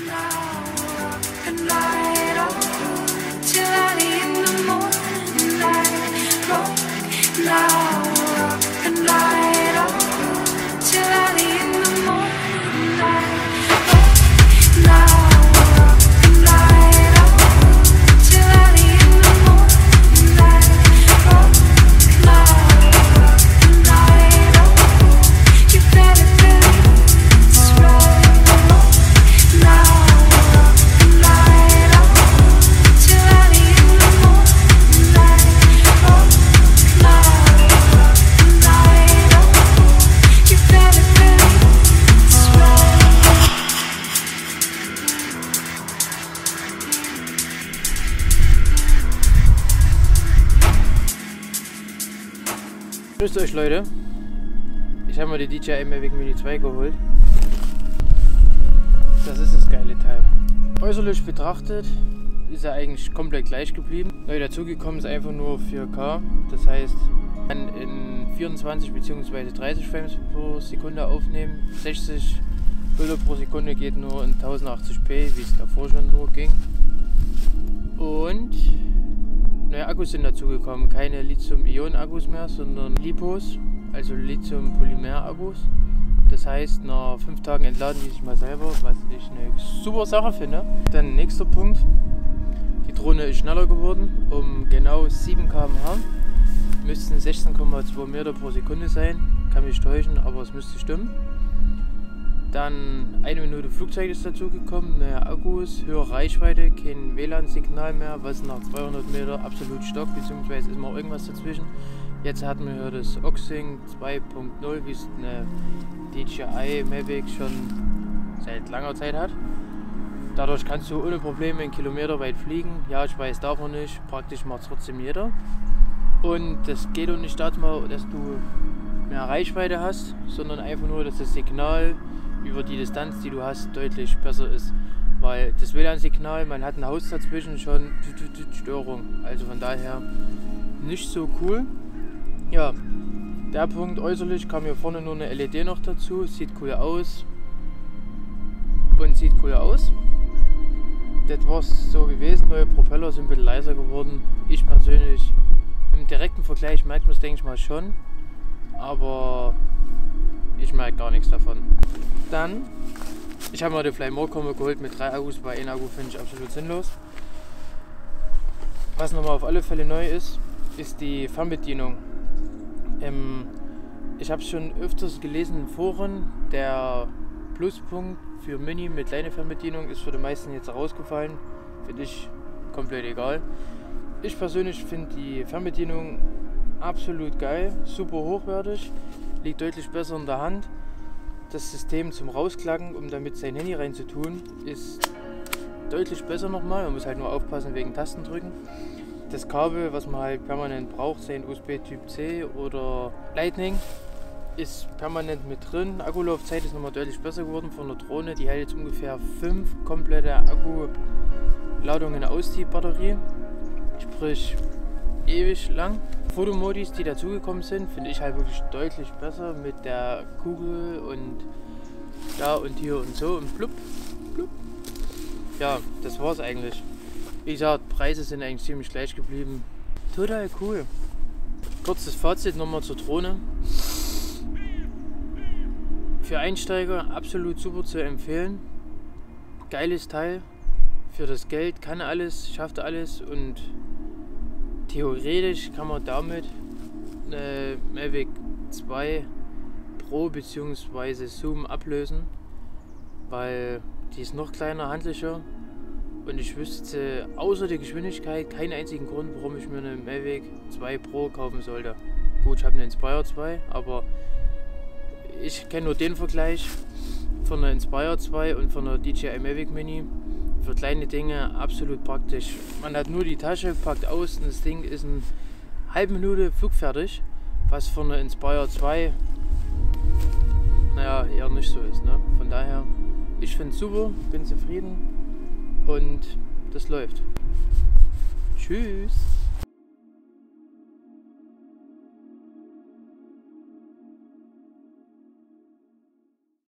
now. Grüßt euch Leute. Ich habe mir die DJI Mavic Mini 2 geholt. Das ist das geile Teil. Äußerlich betrachtet ist er eigentlich komplett gleich geblieben. Neu dazugekommen ist einfach nur 4K. Das heißt, man kann in 24 bzw. 30 Frames pro Sekunde aufnehmen. 60 Bilder pro Sekunde geht nur in 1080p, wie es davor schon nur ging. Und Neue Akkus sind dazugekommen, keine Lithium-Ionen-Akkus mehr, sondern Lipos, also Lithium-Polymer-Akkus. Das heißt, nach fünf Tagen entladen die sich mal selber, was ich eine super Sache finde. Dann nächster Punkt, die Drohne ist schneller geworden, um genau 7 km/h. Müssten 16,2 Meter pro Sekunde sein, kann mich täuschen, aber es müsste stimmen. Dann eine Minute Flugzeug ist dazugekommen, neue Akkus, höhere Reichweite, kein WLAN-Signal mehr, was nach 200 Meter absolut stockt, beziehungsweise ist mal irgendwas dazwischen. Jetzt hatten wir das Oxing 2.0, wie es eine DJI Mavic schon seit langer Zeit hat. Dadurch kannst du ohne Probleme einen Kilometer weit fliegen. Ja, ich weiß, darf man nicht, praktisch macht es trotzdem jeder. Und das geht auch nicht darum, dass du mehr Reichweite hast, sondern einfach nur, dass das Signal über die Distanz, die du hast, deutlich besser ist. Weil das WLAN-Signal, man hat ein Haus dazwischen schon Störung. Also von daher nicht so cool. Ja, der Punkt äußerlich kam hier vorne nur eine LED noch dazu. Sieht cool aus. Und sieht cool aus. Das war es so gewesen. Neue Propeller sind ein bisschen leiser geworden. Ich persönlich im direkten Vergleich merkt man es, denke ich mal, schon. Aber ich merke gar nichts davon. Dann, ich habe mir die Flymore Combo geholt mit drei Akkus, weil ein Akku finde ich absolut sinnlos. Was nochmal auf alle Fälle neu ist, ist die Fernbedienung. Ähm, ich habe schon öfters gelesen in Foren, der Pluspunkt für Mini mit kleiner Fernbedienung ist für die meisten jetzt rausgefallen. Finde ich komplett egal. Ich persönlich finde die Fernbedienung absolut geil, super hochwertig liegt deutlich besser in der Hand. Das System zum Rausklacken, um damit sein Handy reinzutun, ist deutlich besser nochmal. Man muss halt nur aufpassen wegen Tastendrücken. Das Kabel, was man halt permanent braucht, sein USB Typ C oder Lightning, ist permanent mit drin. Akkulaufzeit ist nochmal deutlich besser geworden von der Drohne. Die hält jetzt ungefähr fünf komplette Akkuladungen aus, die Batterie. Sprich, ewig lang. Fotomodis, die dazugekommen sind, finde ich halt wirklich deutlich besser mit der Kugel und da und hier und so und blub, blub. Ja, das war's eigentlich. Wie gesagt, Preise sind eigentlich ziemlich gleich geblieben. Total cool. Kurzes Fazit nochmal zur Drohne. Für Einsteiger absolut super zu empfehlen. Geiles Teil. Für das Geld kann alles, schafft alles und theoretisch kann man damit eine Mavic 2 Pro bzw. Zoom ablösen, weil die ist noch kleiner, handlicher und ich wüsste außer der Geschwindigkeit keinen einzigen Grund, warum ich mir eine Mavic 2 Pro kaufen sollte. Gut, ich habe eine Inspire 2, aber ich kenne nur den Vergleich von der Inspire 2 und von der DJI Mavic Mini für kleine Dinge absolut praktisch. Man hat nur die Tasche, packt aus und das Ding ist in halbe Minute flugfertig, was von der Inspire 2 naja, eher nicht so ist. Ne? Von daher, ich finde es super, bin zufrieden und das läuft. Tschüss.